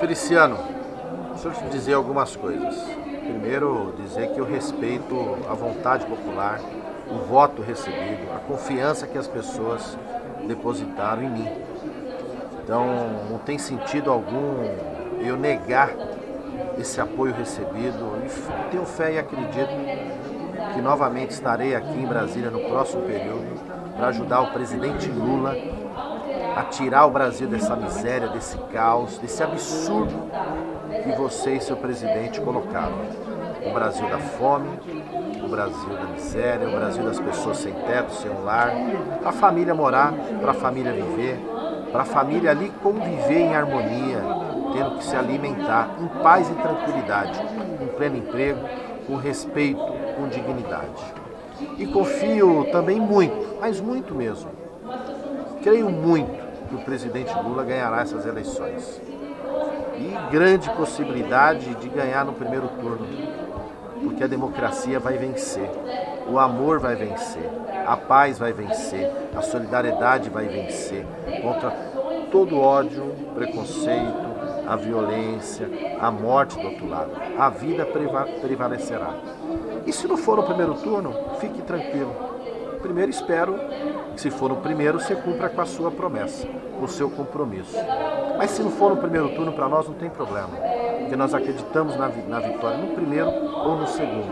Feliciano, deixa eu te dizer algumas coisas. Primeiro, dizer que eu respeito a vontade popular, o voto recebido, a confiança que as pessoas depositaram em mim. Então, não tem sentido algum eu negar esse apoio recebido. E tenho fé e acredito que novamente estarei aqui em Brasília no próximo período para ajudar o presidente Lula a tirar o Brasil dessa miséria, desse caos, desse absurdo que você e seu presidente colocaram. O Brasil da fome, o Brasil da miséria, o Brasil das pessoas sem teto, sem lar, para a família morar, para a família viver, para a família ali conviver em harmonia, tendo que se alimentar em paz e tranquilidade, com pleno emprego, com respeito, com dignidade. E confio também muito, mas muito mesmo, Creio muito que o presidente Lula ganhará essas eleições. E grande possibilidade de ganhar no primeiro turno, porque a democracia vai vencer, o amor vai vencer, a paz vai vencer, a solidariedade vai vencer contra todo ódio, preconceito, a violência, a morte do outro lado. A vida prevalecerá. E se não for no primeiro turno, fique tranquilo Primeiro espero se for no primeiro, você cumpra com a sua promessa, com o seu compromisso. Mas se não for no primeiro turno, para nós não tem problema, porque nós acreditamos na, na vitória no primeiro ou no segundo.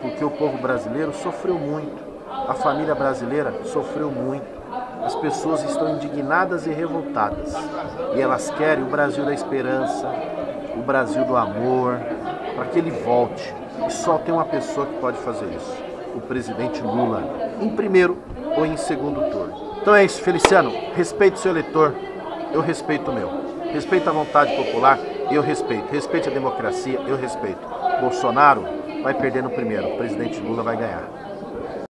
Porque o povo brasileiro sofreu muito, a família brasileira sofreu muito, as pessoas estão indignadas e revoltadas. E elas querem o Brasil da esperança, o Brasil do amor, para que ele volte. E só tem uma pessoa que pode fazer isso o presidente Lula em primeiro ou em segundo turno. Então é isso, Feliciano. Respeite seu eleitor, eu respeito o meu. Respeito a vontade popular, eu respeito. Respeite a democracia, eu respeito. Bolsonaro vai perder no primeiro, o presidente Lula vai ganhar.